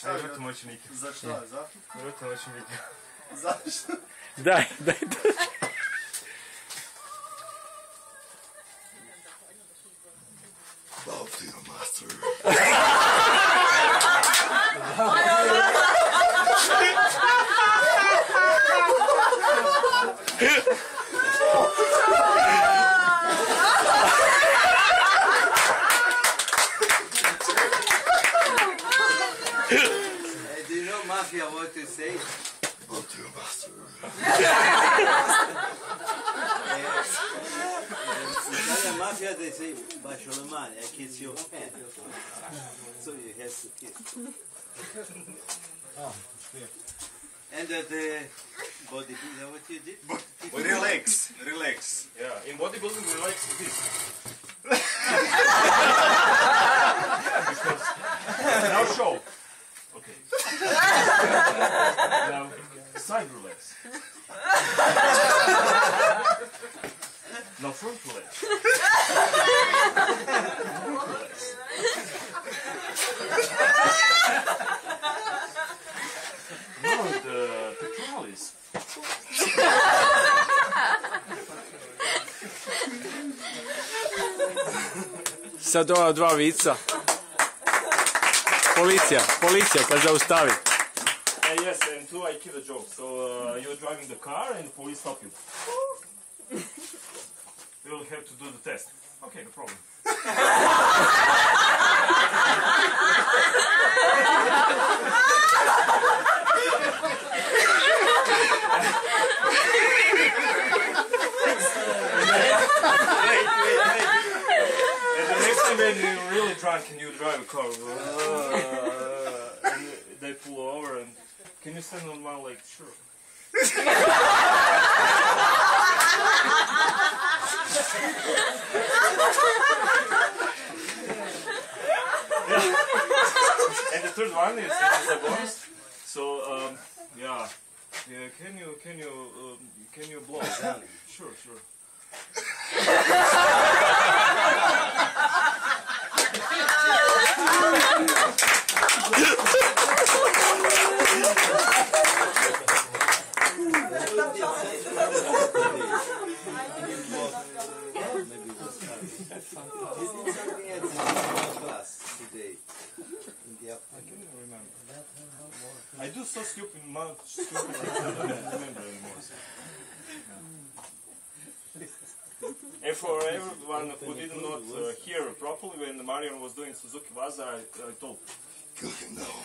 Что Народ моченики. За что? За? Народ моченики. За что? Дай, дай, дай. Bob the Master. Hey, do you know Mafia what to say? Love to the master. Italian Mafia, they say, Basholomani, I kiss your hand. So you have to kiss. Oh. And uh, the bodybuilder, what you did? Relax, relax. Yeah, in bodybuilding we like this. now show. fiberless. no fruitless. fruitless. no, the petrol is. Sad ova dva vica. Policija, policija, pa zaustavi. Yes, and two, I kid a joke. So uh, you're driving the car and the police stop you. you will have to do the test. Okay, no problem. when you're really drunk and you drive a car, uh, and they pull over and can you stand on one leg? Sure. and the third one is, is a. So um, yeah, yeah. Can you can you um, can you blow? Sure, sure. So stupid, much stupid I don't remember anymore. so. And for everyone who did not uh, hear properly when Marijan was doing Suwari Waza, I, I told Kill him now.